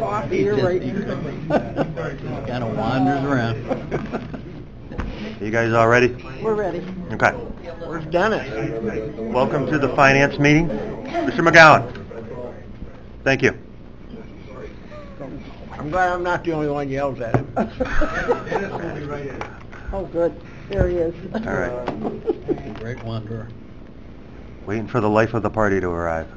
coffee, you're right. Kind of wanders around. You guys all ready? We're ready. Okay. Where's Dennis? Welcome to the finance meeting. Mr. Magowan. Thank you. I'm glad I'm not the only one yells at him. Oh, good. There he is. All right. Great wanderer. Waiting for the life of the party to arrive.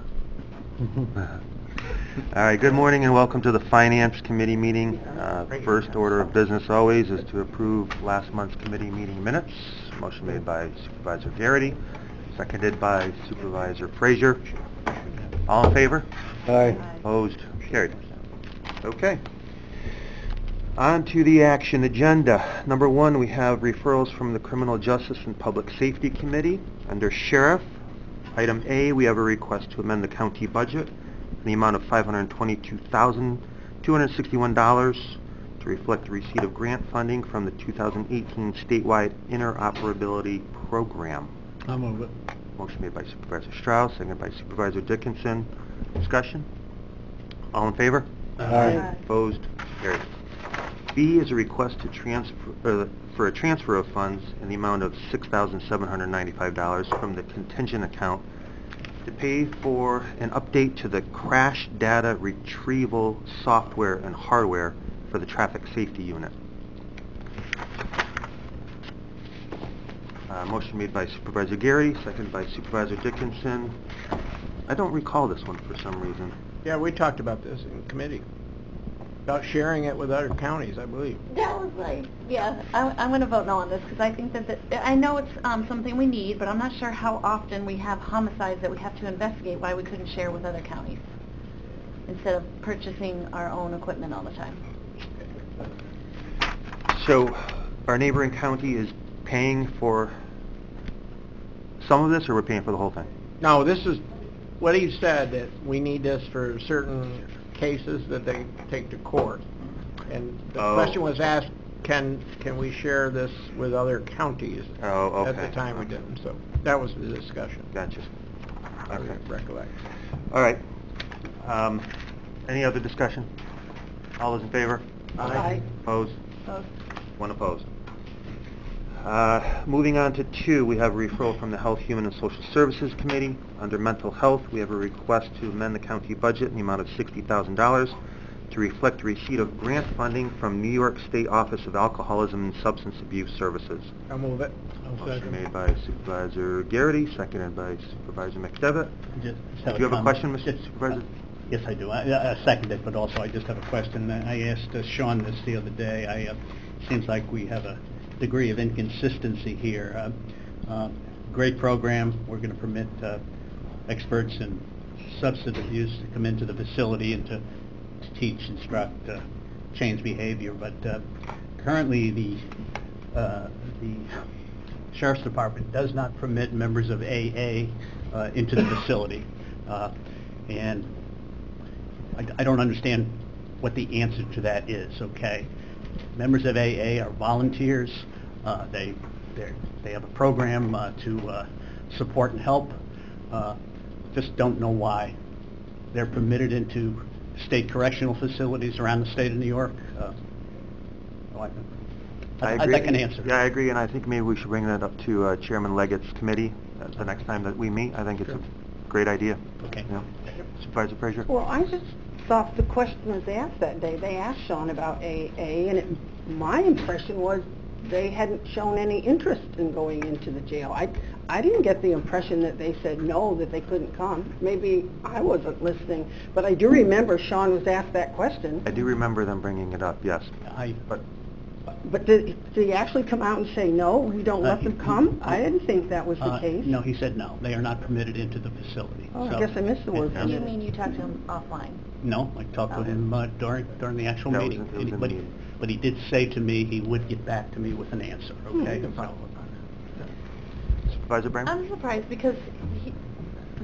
All right, good morning and welcome to the Finance Committee meeting. Uh, First order of business always is to approve last month's committee meeting minutes. Motion made by Supervisor Geraghty, seconded by Supervisor Frazier. All in favor? Aye. Opposed? Carried. Okay. On to the action agenda. Number one, we have referrals from the Criminal Justice and Public Safety Committee. Under Sheriff, item A, we have a request to amend the county budget in the amount of $522,261 to reflect the receipt of grant funding from the 2018 statewide interoperability program. I'll move it. Motion made by Supervisor Strough, seconded by Supervisor Dickinson. Discussion? All in favor? Aye. Opposed? Carried. B is a request to transfer, uh, for a transfer of funds in the amount of $6,795 from the contingent account to pay for an update to the crash data retrieval software and hardware for the traffic safety unit. Uh, Motion made by Supervisor Gary, seconded by Supervisor Dickinson. I don't recall this one for some reason. Yeah, we talked about this in committee, about sharing it with other counties, I believe. That was like, yeah, I, I'm going to vote no on this because I think that, the- I know it's um, something we need, but I'm not sure how often we have homicides that we have to investigate why we couldn't share with other counties instead of purchasing our own equipment all the time. So, our neighboring county is paying for some of this, or we're paying for the whole thing? No, this is, what he said, that we need this for certain cases that they take to court. And the Oh. question was asked, can, can we share this with other counties? Oh, At the okay. time we didn't, so that was the discussion. Gotcha. I Okay. recollect. All right. Um, Any other discussion? All those in favor? Aye. Opposed? Opposed? One opposed. Uh, Moving on to two, we have a referral from the Health, Human, and Social Services Committee. Under Mental Health, we have a request to amend the county budget in the amount of $60,000 to reflect the receipt of grant funding from New York State Office of Alcoholism and Substance Abuse Services. I'll move it. Motion made by Supervisor Geraghty, seconded by Supervisor McDevitt. Just Do you have a question, Mr. Just- Supervisor? Yes, I do. I I second it, but also I just have a question. I asked uh, Sean this the other day. I, uh, seems like we have a degree of inconsistency here. Uh, uh, Great program. We're going to permit uh, experts in substance abuse to come into the facility and to to teach, instruct, change behavior. But currently, the the Sheriff's Department does not permit members of AA uh, into the facility. Uh, And I I don't understand what the answer to that is, okay? Members of AA are volunteers. Uh, They, they're- have a program uh, to uh, support and help. Uh, Just don't know why they're permitted into state correctional facilities around the state of New York. Uh, I'd I'd agree. like an answer. Yeah, I agree, and I think maybe we should bring that up to uh, Chairman Leggett's committee uh, the next time that we meet. I think it's a great idea. Okay. Yeah. Supervisor Frazier? Well, I just thought the question was asked that day. They asked Sean about AA, and it, my impression was they hadn't shown any interest in going into the jail. I, I didn't get the impression that they said no, that they couldn't come. Maybe I wasn't listening, but I do remember Sean was asked that question. I do remember them bringing it up, yes. I, But But did, did he actually come out and say, no, we don't let them come? I didn't think that was the uh, case. no, he said no, they are not permitted into the facility. Oh, I So- guess I missed the word and- You permitted. mean you talked to him offline? No, I talked with him uh, during, during the actual That was meeting. in- it was in the But he- meeting. But he did say to me he would get back to me with an answer, okay? Hmm. So- Supervisor Brown? I'm surprised because he,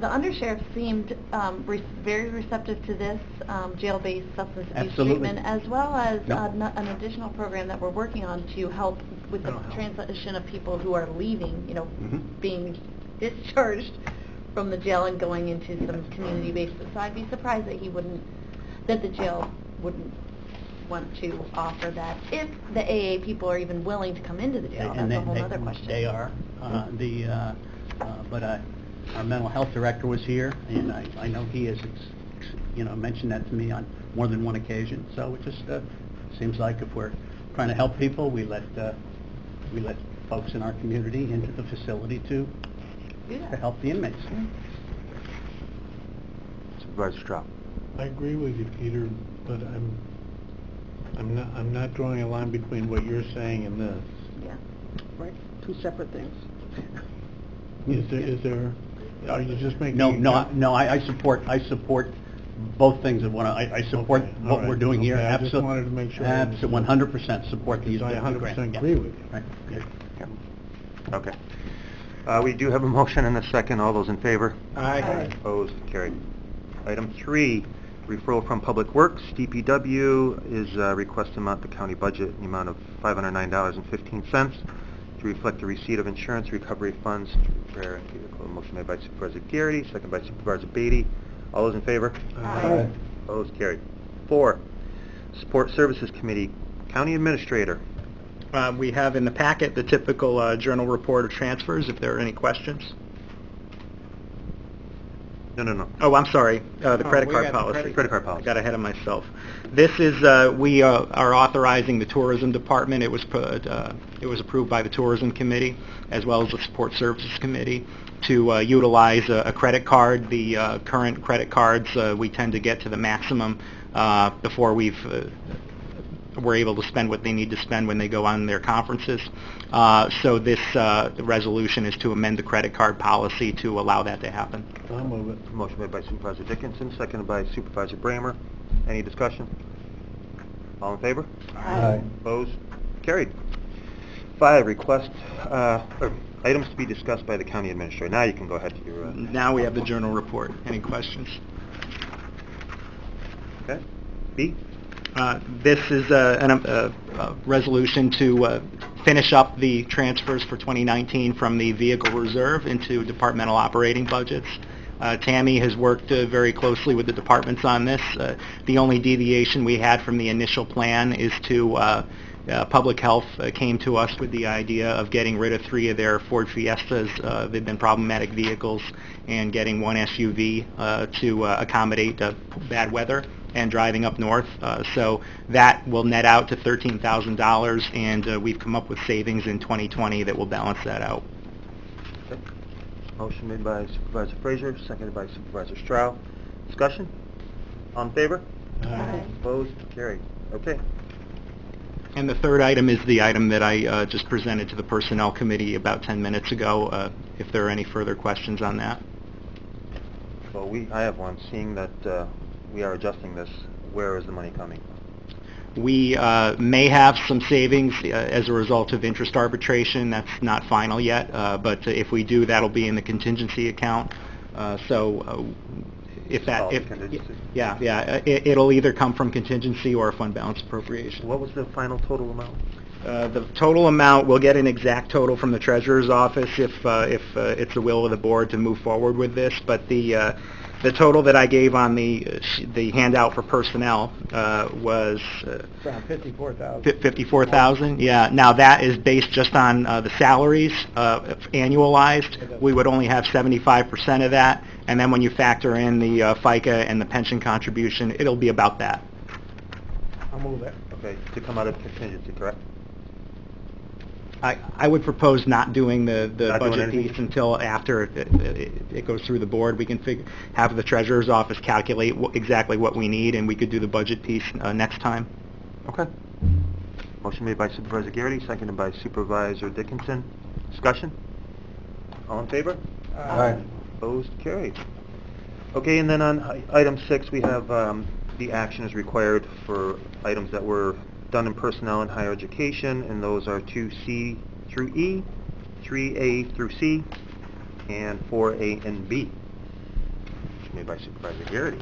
the undersheriff seemed um, re- very receptive to this um, jail-based substance abuse Absolutely. treatment, as well as Yeah. an an additional program that we're working on to help with the transition of people who are leaving, you know, Mhm. being discharged from the jail and going into some community-based. So I'd be surprised that he wouldn't, that the jail wouldn't want to offer that if the AA people are even willing to come into the jail. And That's a whole they- other question. They are. Uh, The, uh, uh, but uh, our mental health director was here, and I I know he has, ex- ex- you know, mentioned that to me on more than one occasion. So it just uh, seems like if we're trying to help people, we let, uh, we let folks in our community into the facility to Do to help the inmates. Supervisor Strough. I agree with you, Peter, but I'm, I'm not, I'm not drawing a line between what you're saying and this. Yeah. Right, two separate things. Is there, is there, are you just making? No, no, I- no, I I support, I support both things of what I I support Okay, all what we're doing here. Okay, I just Abso- wanted to make sure I abso- understood. 100% support the... Because I the grant, 100% yeah. agree with you. Right, good. Yeah. Okay. Uh, We do have a motion and a second. All those in favor? Aye. Opposed? Carried. Item three, referral from Public Works. DPW is uh, requesting amount the county budget in the amount of $509.15 to reflect the receipt of insurance recovery funds to repair a vehicle. Motion made by Supervisor Geraghty, second by Supervisor Beaty. All those in favor? Aye. Opposed? Carried. Four, Support Services Committee, County Administrator. Uh, We have in the packet the typical uh, journal report of transfers, if there are any questions. No, no, no. Oh, I'm sorry, uh, the Oh, credit card policy. credit Credit card policy. I got ahead of myself. This is, uh, we uh, are authorizing the Tourism Department, it was, put, uh, it was approved by the Tourism Committee, as well as the Support Services Committee, to uh, utilize a a credit card. The uh, current credit cards, uh, we tend to get to the maximum uh, before we've uh, were able to spend what they need to spend when they go on their conferences. Uh, So this uh, resolution is to amend the credit card policy to allow that to happen. I'll move it. Motion made by Supervisor Dickinson, seconded by Supervisor Braymer. Any discussion? All in favor? Aye. Opposed? Carried. Five, request, uh, or items to be discussed by the county administrator. Now you can go ahead to your, uh, Now we have the journal report. Any questions? okay? B? Uh, This is an, uh, a resolution to uh, finish up the transfers for 2019 from the vehicle reserve into departmental operating budgets. Uh, Tammy has worked uh, very closely with the departments on this. Uh, The only deviation we had from the initial plan is to, uh, uh, Public Health came to us with the idea of getting rid of three of their Ford Fiestas. They've been problematic vehicles, and getting one SUV to accommodate bad weather and driving up north. Uh, So that will net out to $13,000, and uh, we've come up with savings in 2020 that will balance that out. Okay. Motion made by Supervisor Frazier, seconded by Supervisor Strough. Discussion? All in favor? Aye. Opposed? Carried. Okay. And the third item is the item that I uh, just presented to the Personnel Committee about 10 minutes ago, uh, if there are any further questions on that. Well, we, I have one. Seeing that uh, we are adjusting this, where is the money coming? We uh, may have some savings uh, as a result of interest arbitration. That's not final yet, uh, but if we do, that'll be in the contingency account. Uh, So uh, if that, if, yeah, yeah, uh, it- it'll either come from contingency or a fund balance appropriation. What was the final total amount? Uh, The total amount, we'll get an exact total from the treasurer's office if, uh, if uh, it's the will of the board to move forward with this, but the, uh, the total that I gave on the, uh, sh- the handout for personnel uh, was uh, Around fifty-four thousand. Fifty-four thousand. yeah. Now, that is based just on uh, the salaries, uh, annualized. We would only have 75% of that, and then when you factor in the uh, FICA and the pension contribution, it'll be about that. I'll move it. Okay, to come out of contingency, correct? I I would propose not doing the the Not budget anything? piece until after it- it it goes through the board. We can fig- have the treasurer's office calculate wh- exactly what we need, and we could do the budget piece uh, next time. Okay. Motion made by Supervisor Geraghty, seconded by Supervisor Dickinson. Discussion? All in favor? Aye. Opposed? Carried. Okay, and then on i- item six, we have um, the action is required for items that were done in personnel and higher education, and those are 2C through E, 3A through C, and 4A and B. Made by Supervisor Geraghty.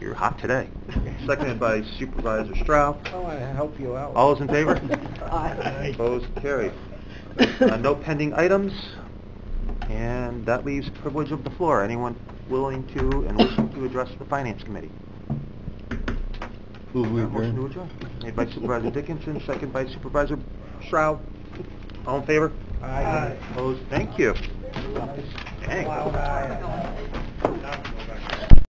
You're hot today. Seconded by Supervisor Strough. I want to help you out. All those in favor? Aye. Opposed, carried. Uh, No pending items, and that leaves privilege of the floor. Anyone willing to and wishing to address the Finance Committee? Uh, Motion to adjourn. Made by Supervisor Dickinson, second by Supervisor Strough. All in favor? Aye. Opposed? Thank you. Dang. Wow.